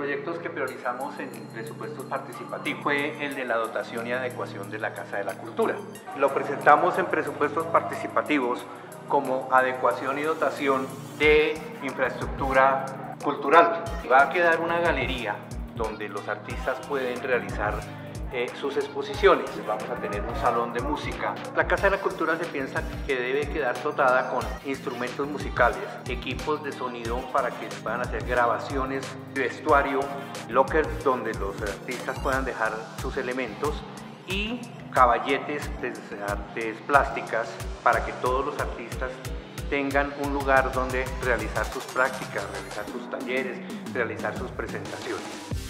proyectos que priorizamos en presupuestos participativos fue el de la dotación y adecuación de la Casa de la Cultura. Lo presentamos en presupuestos participativos como adecuación y dotación de infraestructura cultural. Va a quedar una galería donde los artistas pueden realizar eh, sus exposiciones. Vamos a tener un salón de música. La Casa de la Cultura se piensa que debe quedar dotada con instrumentos musicales, equipos de sonido para que puedan hacer grabaciones, vestuario, lockers donde los artistas puedan dejar sus elementos y caballetes de artes plásticas para que todos los artistas tengan un lugar donde realizar sus prácticas, realizar sus talleres, realizar sus presentaciones.